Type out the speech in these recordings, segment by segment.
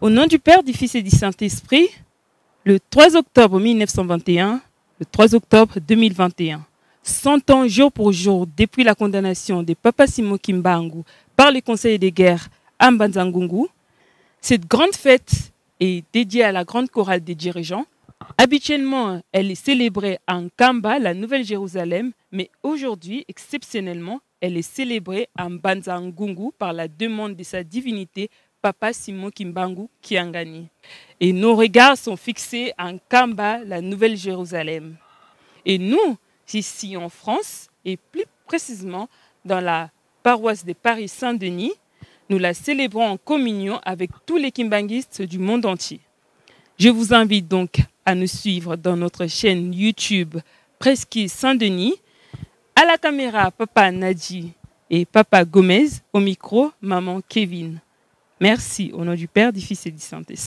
Au nom du Père, du Fils et du Saint-Esprit, le 3 octobre 1921, le 3 octobre 2021, 100 ans jour pour jour depuis la condamnation de Papa Simo Kimbangu par le Conseil des guerres à Mbanzangungu, cette grande fête est dédiée à la grande chorale des dirigeants. Habituellement, elle est célébrée en Kamba, la Nouvelle-Jérusalem, mais aujourd'hui, exceptionnellement, elle est célébrée à Mbanzangungu par la demande de sa divinité Papa Simo Kimbangu Kiangani. Et nos regards sont fixés en Kamba, la Nouvelle Jérusalem. Et nous, ici en France, et plus précisément dans la paroisse de Paris-Saint-Denis, nous la célébrons en communion avec tous les kimbanguistes du monde entier. Je vous invite donc à nous suivre dans notre chaîne YouTube Presqu'île Saint-Denis, à la caméra Papa Nadji et Papa Gomez, au micro Maman Kevin. Merci au nom du Père, du Fils et du Saint-Esprit.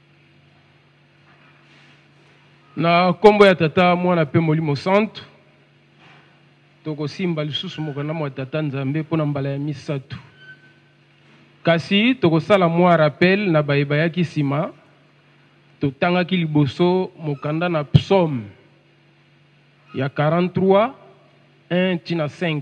Na nkombo ya Tata, Mwana mpe Molimo Santu, tokosimba lisusu mokanda mwa Tata Nzambe mpo na mbala ya misato. Kasi tokosala mwa rappel na baye bayaki nsima. Totangaki liboso mokanda na Psaume ya 43 1 ntina 5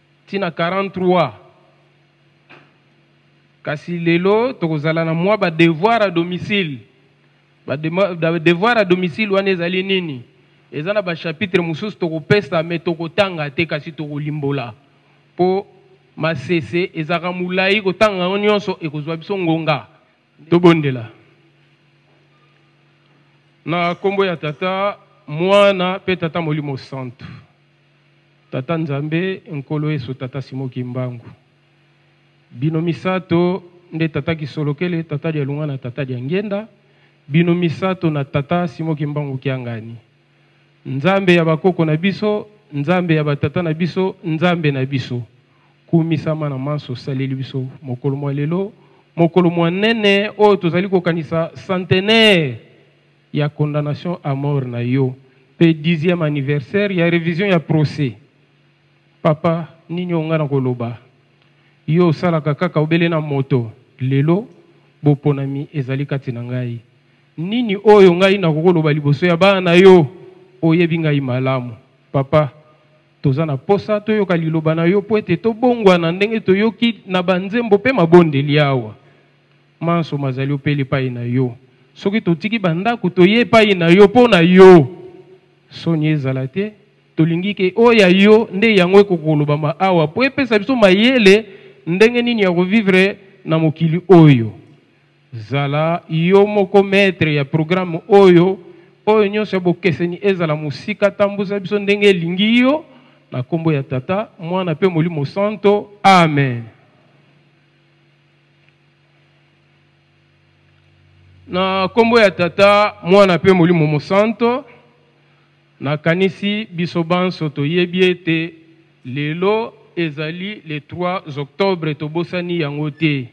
ti na 43 kasi lelo tokozala na mwa badevoir à domicile badevoir à domicile wana ezali nini eza na bachapitre mosusu tokopesa me tokotanga te kasi tokolimbola mpo masese ezalaka molai kotanga yango nyonso ekozwa biso ngonga Tobondela. Na nkombo ya Tata, Mwana mpe Tata Molimo Santu. Tata Nzambe, Nkolo Yesu, Tata Simo Kimbangu. Bino misato nde Tata Kisolokele, Tata Dialungana, Tata Diangenda. Bino misato na Tata Simo Kimbangu Kiangani. Nzambe ya bakoko na biso, Nzambe ya batata na biso, Nzambe na biso, kumisama na manso osaleli biso mokolo mwa lelo, mokolo monene oyo tozali kokanisa centenaire ya condamnation à mort na yo mpe dixième anniversaire ya revision ya procès. Papa, nini oyo ngai nakoloba? Yo osalaka kaka obele na moto, lelo boponami ezali kati na ngai. Nini oyo ngai na kokoloba liboso ya bana na yo? Oyebi ngai malamu, papa. Toza na posa toyoka liloba na yo mpo ete tobongwana ndenge toyoki na banzembo mpe mabondeli awa. Manso mazali opele epai na yo. Soki totiki bandako toye epai na yo mpo na yo. Soni ezala te, tolingi ke oyo ya yo nde yango ekokolobama awa mpo epesa biso mayele ndenge nini ya kovivre na mokili oyo. Zala yo moko maitre ya programme oyo. Oyo nyonso ya bokeseni ezala mosika. Tambusa biso ndenge elingi yo. Na nkombo ya Tata, Mwana mpe Molimo Santo, amen. Na nkombo ya Tata, Mwana mpe Molimo Mosanto. nakanisi biso banso toyebi ete lelo ezali le 3 octobre tobosani yango te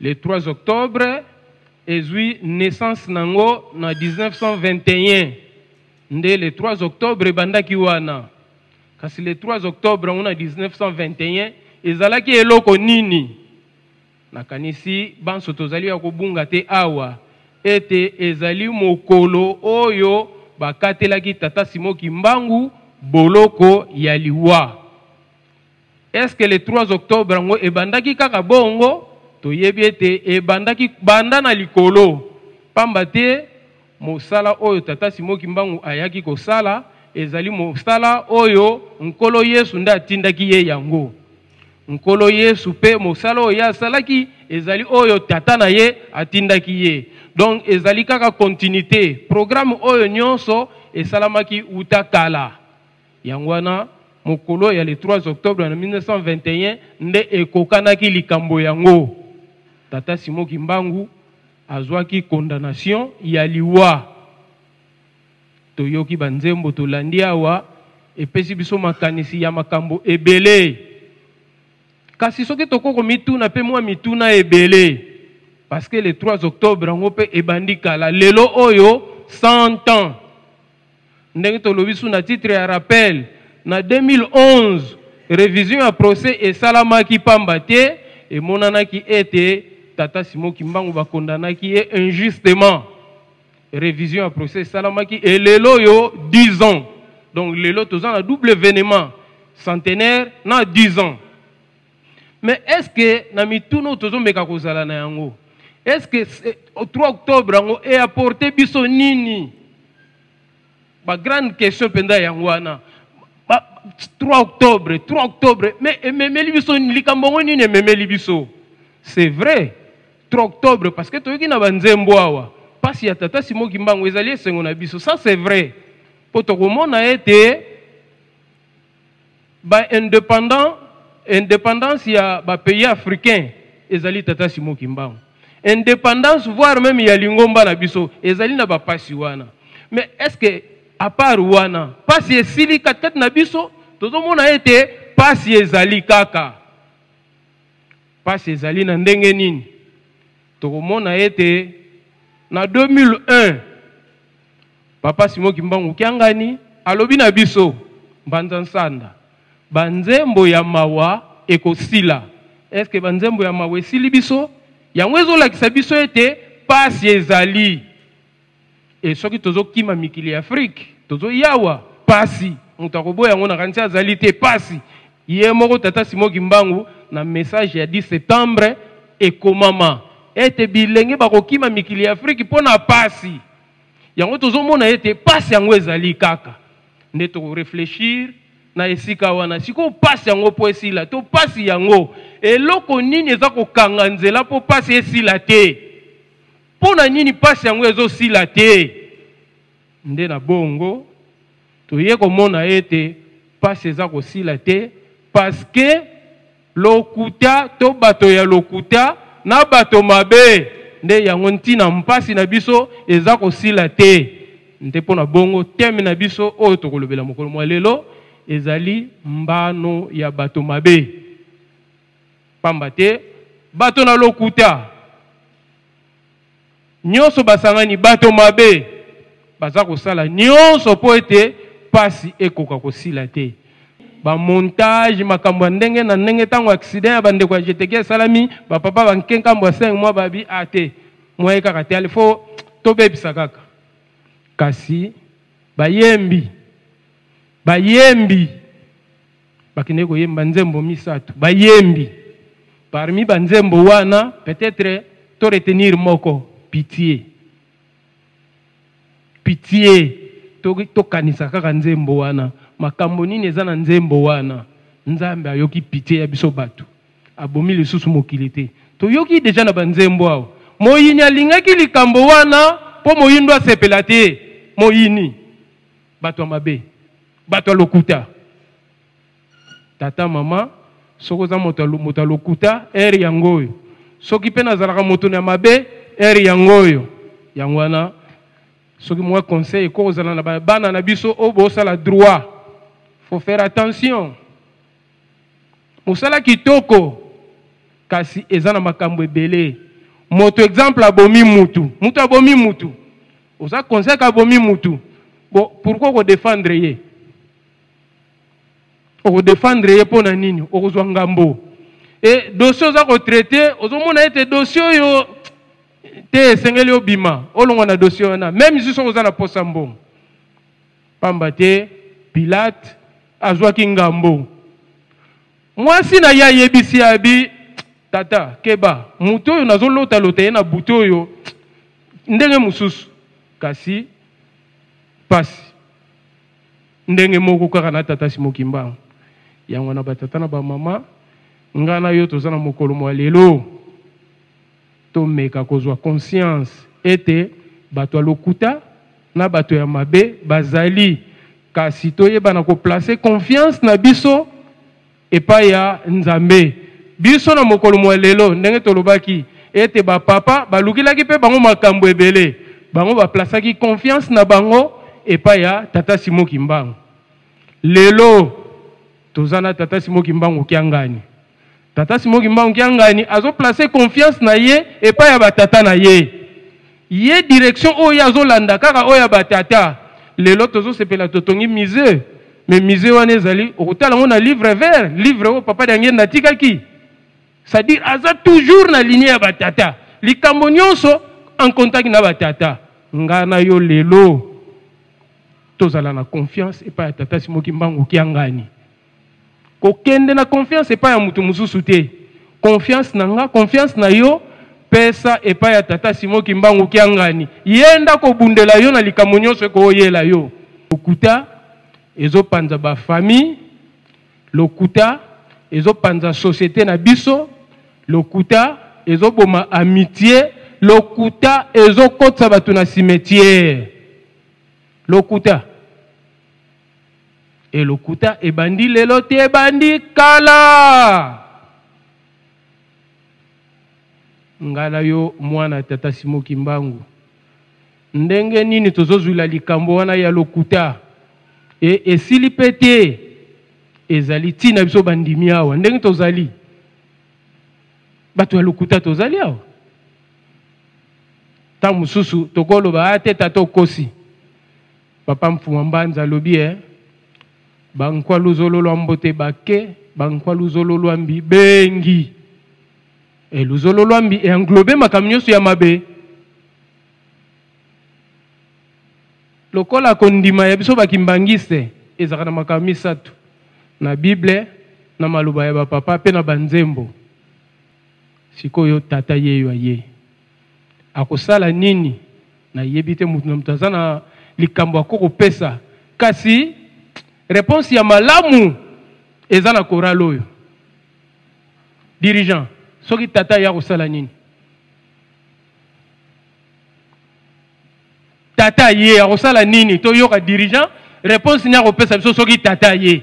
Le 3 octobre ezwi naissance nango na 1921 nde le 3 octobre ebandaki wana kasi le 3 octobre yango na 1921 ezalaki eloko nini nakanisi banso tozali ya kobunga te awa ete ezali mokolo oyo bakatelaki tata simo kimbangu boloko ya liwa Est-ce que le 3 octobre yango ebandaki kaka bongo? Toyebi ete ebandaki banda na likolo, pamba te mosala oyo tata Simon Kimbangu ayaki kosala ezali mosala oyo Nkolo Yesu nde atindaki ye yango. Nkolo Yesu mpe mosala oyo ye asalaki ezali oyo tata na ye atindaki ye. Donc ezali kaka continuité. Programme oyo nyonso esalamaki uta kala. yango wana mokolo ya le 3 octobre na 1921 nde ekokanaki likambo yango tata simo kimbangu azwaki condamnation ya liwa toyoki banzembo tolandi awa epesi biso makanisi ya makambo ebele kasi soki tokoki komituna mpe mwa mituna ebele parce que le 3 octobre yango mpe ebandi kala lelo oyo 100 ans ndenge tolobi su na titre ya rappel na 2011 revision ya procès esalamaki mpamba te emonanaki ete tata simo kimbangu bakondanaki ye injustement revision ya procès esalamaki e lelo oyo 10 ans donc lelo toza na double événement centenaire na 10 ans mais est ce que na mituna oyo tozomeka kozala na yango est ce que 3 octobre yango eapporte biso nini bagrande question mpenza yango wana 3 octobre 3 octobre mais ememeli biso likambo yango nini ememeli biso c'est vrai 3 octobre parce que toyoki na banzembo awa mpasi ya tata simo kimbangu ezali esengo na biso ça c'est vrai mpo tokomona ete ba independant indépendance ya ba pays africain ezali tata Simon Kimbangu indépendance voire même ya lingomba na biso ezali na ba pasi wana mais est-ce que à part wana pasi esili katikati na biso tozomona ete pasi ezali kaka pasi ezali na ndenge nini tokomona ete na 2001 papa simo kimbangu kiangani alobi na biso mbanza nsanda banzembo ya mawa ekosila eske banzembo ya mawa esili biso yango ezolakisa biso ete mpasi ezali e soki tozokima mikili ya afrike tozoyawa pasi moto akoboya yango nakanisi azali te pasi ye moko tata simo kimbangu na message ya 10 septembre ekomama ete bilenge bakokima mikili ya afrike mpo na pasi yango tozomona ete pasi yango ezali kaka nde tokoreflechir na esika wana sikoyo pasi yango mpo esila to pasi yango eloko nini eza kokanga nzela mpo pasi esila te Mpo na nini mpasi yango ezosila te? Nde na bongo toye komona ete mpasi eza kosila te paske lokuta to bato ya lokuta na bato mabe nde yango ntina mpasi na biso eza kosila te nde mpo na bongo teme na biso oyo tokolobela mokolo mwa lelo ezali mbano ya bato mabe Pamba te bato na lokuta nyonso basangani, bato mabe baza kosala nyonso mpo ete mpasi ekoka kosila te. bamontage makambo ya ndenge na ndenge ntango accident ya bandeko ya jeteke esalami bapapa banke nkambo ya 5 mwa babi a ah, te mwaye kaka te alifo tobebisa kaka kasi bayembi bayembi bakende koyemba nzembo misato bayembi parmi banzembo wana peut-être to retenir moko pitie pitie tokanisa to kaka nzembo wana makambo nini eza na nzembo wana nzambe ayoki pitie ya biso bato abomi lisusu mokili te toyoki deja na banzembo awa moyini alingaki likambo wana mpo moyindo asepela te moyini bato ya mabe bato ya lokuta tata mama soki oza moto ya lokuta ere yango oyo soki mpe nazalaka moto na mabe ere yango oyo yango wana soki mwa conseil ekoki kozala na bana na biso oyo bosala droit faut faire attention mosala kitoko kasi eza na makambo ebele moto exemple abomi mutu moto abomi mutu oza conscient ka bomi mutu bo pourquoi oko défendre ye oko défendre ye mpo na nini okozwa ngambo e dossier oza kotraite ozomona ete dossier oyo te esengeli obima olongwa na dossier wana meme lisusu soki oza na posa mbongo pamba te pilate azwaki ngambo mwasi na ye ayebisi abi Tata, keba, moto oyo nazolota lota ye na butu oyo ndenge mosusu, kasi pasi ndenge moko kaka na tata Simo Kimbangu. Yango wana batata na bamama, ngai na yo toza na mokolo mwa lelo, tomeka kozwa conscience ete bato ya lokuta na bato ya mabe bazali, kasi toyebana koplace confiance na biso epai ya Nzambe. Biso na mokolo mwa lelo, ndenge tolobaki ete ba papa balukelaki mpe bango makambo ebele, bango baplasaki confiance na bango epai ya Tata Simon Kimbangu. Lelo toza na Tata Simon Kimbangu Kiangani. Tata Simon Kimbangu Kiangani azo placer confiance na ye epai ya batata na ye. Ye direction oyo ye azolanda kaka oyo ya batata. Lelo tozosepela totongi musee mais musee wana ezali okotala yango na livre vert livre oyo papa Diangienda atikaki c'est-à-dire aza toujours na ligne ya batata likambo nyonso en contact na batata ngai na yo lelo tozala na confiance epai ya tata Simo Kimbangu Kiangani kokende na confiance epai ya moto mosusu te confiance na nga confiance na yo pesa epai ya tata simo kimbangu kiangani ye nda kobundela yo na likambo nyonso ekooyela yo lokuta ezopanza bafamille lokuta ezopanza société na biso lokuta ezoboma amitie lokuta ezokotisa bato na cimetiere lokuta e lokuta ebandi lelo te ebandi kala ngai na yo mwana tata simo kimbangu ndenge nini tozozwila likambo wana ya lokuta e esili mpe te ezali ntina biso bandimi awa ndenge tozali bato ya lokuta tozali awa ntango mosusu tokoloba ate ah, tata okosi Papa Mfuma Mbanza alobi eh, ba nkwalu zolo lwa mbote bake, ba nkwalu zolo lwa mbi bengi. E luzolo lwa mbi e englobe makambo nyonso ya mabe. Lokola kondima ya biso bakimbangiste ezalaka na makambo misato na Bible, na maloba ya bapapa mpe na banzembo. Sikoyo tata yeyo aye. akosala nini nayebi te moto na moto aza na likambo ako kopesa kasi réponse ya malamu eza na korale oyo dirigeant soki tata ye akosala nini tata ye akosala nini toyoka dirigeant réponse nini akopesa biso soki tata ye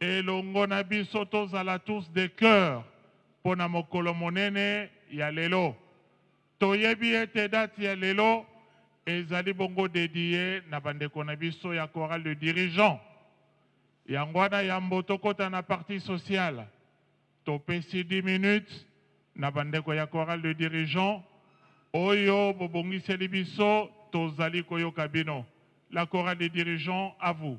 Elongo na biso tozala tous de coeur mpo na mokolo monene ya lelo. Toyebi ete date ya lelo ezali bongo dedie na bandeko na biso ya chorale de dirigeant. Yango wana yambo tokota na parti sociale. Topesi 10 minutes na bandeko ya chorale de dirigeant oyo bobongiseli biso tozali koyoka bino. La chorale de dirigeant à vous.